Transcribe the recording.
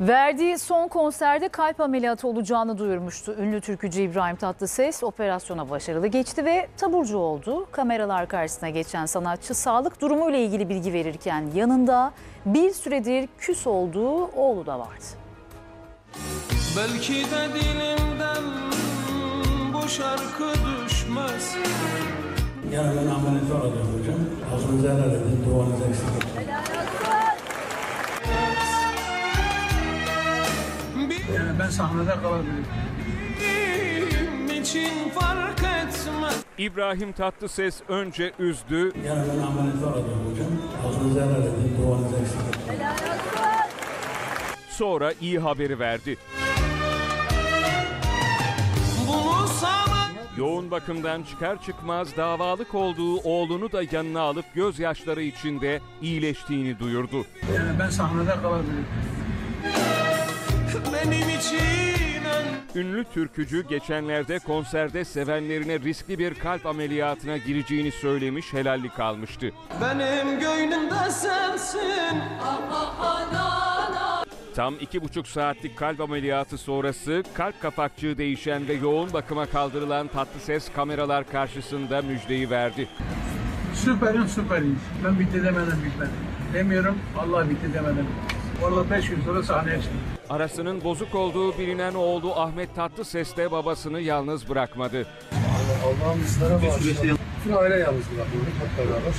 Verdiği son konserde kalp ameliyatı olacağını duyurmuştu. Ünlü türkücü İbrahim Tatlıses operasyona başarılı geçti ve taburcu oldu. Kameralar karşısına geçen sanatçı sağlık durumuyla ilgili bilgi verirken yanında bir süredir küs olduğu oğlu da vardı. Belki de dilimden bu şarkı düşmez Yani ben ameliyat olacağım hocam. Hakkınızı helal edin, duanızı eksik ben sahnede kalabilirim. İçin fark etmez İbrahim Tatlıses önce üzdü, Yani ben ameliyat olacağım hocam. Hakkınızı helal edin, duanızı eksik sonra iyi haberi verdi. Yoğun bakımdan çıkar çıkmaz davalık olduğu oğlunu da yanına alıp gözyaşları içinde iyileştiğini duyurdu. Yani ben sahnede kalabilirim. Benim için Ünlü türkücü geçenlerde konserde sevenlerine riskli bir kalp ameliyatına gireceğini söylemiş helallik almıştı. Benim gönlümde sensin Tam iki buçuk saatlik kalp ameliyatı sonrası kalp kapakçığı değişen ve yoğun bakıma kaldırılan Tatlıses kameralar karşısında müjdeyi verdi. Süperim süperiyiz. Ben bitti demeden bitmedi. Demiyorum, Allah bitti demedim. Orada beş gün sonra sahneye çıktım. Arasının bozuk olduğu bilinen oğlu Ahmet Tatlıses de babasını yalnız bırakmadı. Allah'ım bizlere bağışlasın. Bütün aile yalnız bırakmadık hep beraber.